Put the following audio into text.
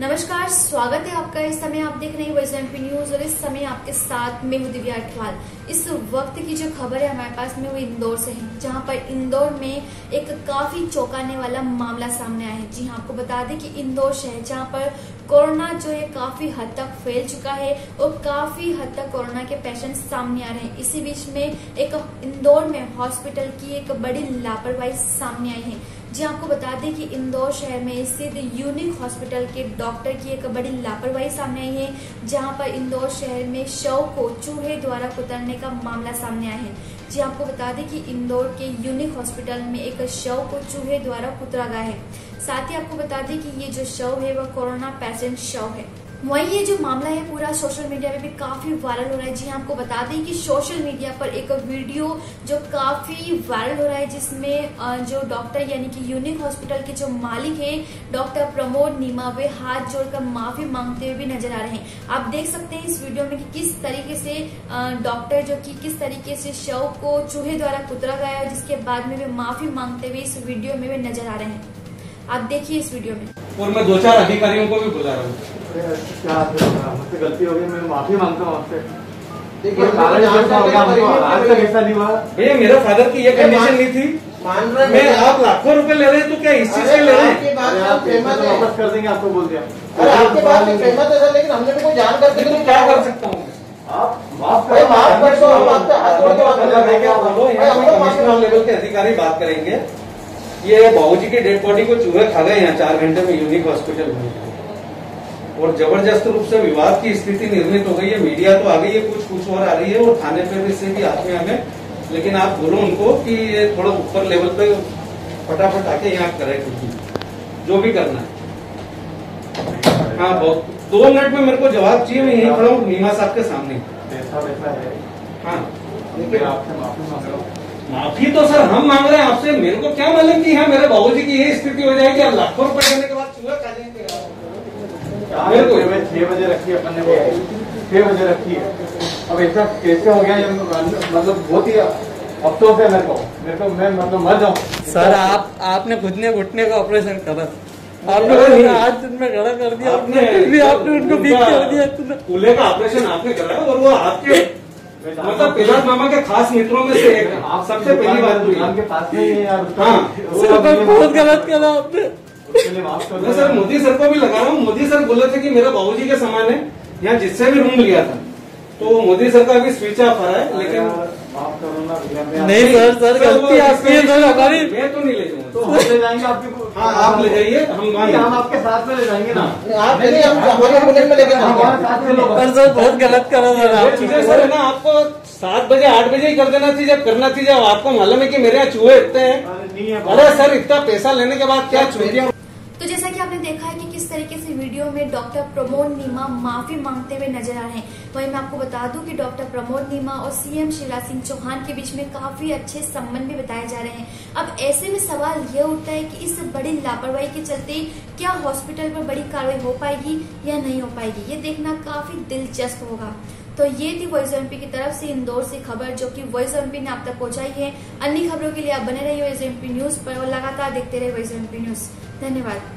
नमस्कार, स्वागत है आपका। इस समय आप देख रहे हैं एमपी न्यूज़ और इस समय आपके साथ में हूँ दिव्या अठवाल इस वक्त की जो खबर है, हमारे पास में वो इंदौर से है, जहाँ पर इंदौर में एक काफ़ी चौंकाने वाला मामला सामने आया है। जी हाँ आपको बता दें कि इंदौर शहर, जहाँ पर कोरोना जो है काफ़ी हद तक फैल चुका है और काफ़ी हद तक कोरोना के पेशेंट सामने आ रहे हैं। इसी बीच में एक इंदौर में हॉस्पिटल की एक बड़ी लापरवाही सामने आई है। जी आपको बता दें कि इंदौर शहर में स्थित यूनिक हॉस्पिटल के डॉक्टर की एक बड़ी लापरवाही सामने आई है, जहाँ पर इंदौर शहर में शव को चूहे द्वारा कुतरने का मामला सामने आया है। जी आपको बता दें कि इंदौर के यूनिक हॉस्पिटल में एक शव को चूहे द्वारा कुतरा गया है। साथ ही आपको बता दें कि ये जो शव है, वह कोरोना पेशेंट शव है। वहीं ये जो मामला है पूरा सोशल मीडिया में भी काफ़ी वायरल हो रहा है। जी आपको बता दें कि सोशल मीडिया पर एक वीडियो जो काफ़ी वायरल हो रहा है, जिसमें जो डॉक्टर यानी कि यूनिक हॉस्पिटल के जो मालिक है, डॉक्टर प्रमोद नीमा, वे हाथ जोड़कर माफ़ी मांगते हुए भी नज़र आ रहे हैं। आप देख सकते हैं इस वीडियो में कि किस तरीके से डॉक्टर जो कि किस तरीके से शव को चूहे द्वारा कुतरा गया जिसके बाद में वे माफ़ी मांगते हुए इस वीडियो में वे नज़र आ रहे हैं। आप देखिए इस वीडियो में। और मैं दो चार अधिकारियों को भी बुला रहा हूँ। क्या मुझसे गलती हो गई मैं माफ़ी माँगता हूँ आपसे। भैया मेरे फादर की ये कंडीशन नहीं थी। मैं आप लाखों रुपए ले रहे हैं तो क्या इस चीज़ के ले रहे हैं से तो वापस कर देंगे आपको बोल दिया। है लेकिन हमने भी कोई जान करके तो क्या कर सकता हूँ? आप माफ़ माफ़ कर दो, हम हाथ बात कमिश्नर लेवल के अधिकारी बात करेंगे। ये बाबूजी की डेड बॉडी को चूहे खा गए यहाँ चार घंटे में यूनिक हॉस्पिटल में। और ज़बरदस्त रूप से विवाद की स्थिति निर्मित हो गई है। मीडिया तो आ गई है कुछ कुछ और आ रही है और थाने पे भी से भी हाथ में हमें लेकिन आप बोलो उनको कि ये थोड़ा ऊपर लेवल पे फटाफट आके यहाँ करे कुछ जो भी करना है। हाँ बहुत दो मिनट में मेरे को जवाब चाहिए मैं यहीं खड़ा हूँ नीमा साहब के सामने। पैसा वैसा है। हाँ। आपसे माफ़ी मांग रहा हूँ। माफ़ी तो सर हम मांग रहे हैं आपसे मेरे को क्या मालूम कि हाँ मेरे बाबूजी की ये स्थिति हो जाएगी और लाखों रुपए देने के बाद चूहे खा जाएँगे। छह बजे रखी है अपन ने वो छह बजे रखी है। अब ऐसा कैसे हो गया मतलब बहुत ही अफसोस है मेरे को। मेरे को मैं मतलब मर जाऊँ। सर आप आपने खुद ने घुटने का ऑपरेशन करा। आपने। उनका हाथ में खड़ा कर दिया आपने आपने उनको कर दिया कूल्हे का ऑपरेशन आपने कराया और वो आपके मतलब पिलास मामा के खास मित्रों में से एक आप सबसे पहली बात हुई आपके के पास नहीं है यार हाँ। वो सर बहुत गलत करा आपने। मैं सर मोदी सर को भी लगा रहा हूँ। मोदी सर बोले थे कि मेरा बाबूजी के समान है। यहाँ जिससे भी रूम लिया था। तो मोदी सर का भी स्विच ऑफ़ आ रहा है लेकिन नहीं सर सर गलती आपकी है सर हमारी मैं तो नहीं ले तो जाऊँगा हम ले जाएँगे आपके हाँ आप ले जाइए हम हम आपके साथ में ले जाएँगे ना। आप चलिए हम हमारे बुलेट में लेके जाएँगे साथ पर सर बहुत गलत करा सर आप चीज़ें सर है ना आपको सात बजे आठ बजे ही कर देना चाहिए जब करना चाहिए अब आपको मालूम है कि मेरे यहाँ चूहे इतने हैं। अरे नहीं है अरे सर इतना पैसा लेने के बाद क्या तो आपने देखा है कि किस तरीके से वीडियो में डॉक्टर प्रमोद नीमा माफ़ी मांगते हुए नज़र आ रहे हैं। वहीं मैं आपको बता दूँ कि डॉक्टर प्रमोद नीमा और सीएम शिवराज सिंह चौहान के बीच में काफ़ी अच्छे संबंध भी बताए जा रहे हैं। अब ऐसे में सवाल यह उठता है कि इस बड़ी लापरवाही के चलते क्या हॉस्पिटल पर बड़ी कार्रवाई हो पाएगी या नहीं हो पाएगी, ये देखना काफ़ी दिलचस्प होगा। तो ये थी वॉइस एमपी की तरफ़ से इंदौर से खबर जो कि वॉइस एमपी ने आप तक पहुंचाई है। अन्य खबरों के लिए आप बने रहिए वॉइस एमपी न्यूज़ पर और लगातार देखते रहे वॉइस एमपी न्यूज़ धन्यवाद।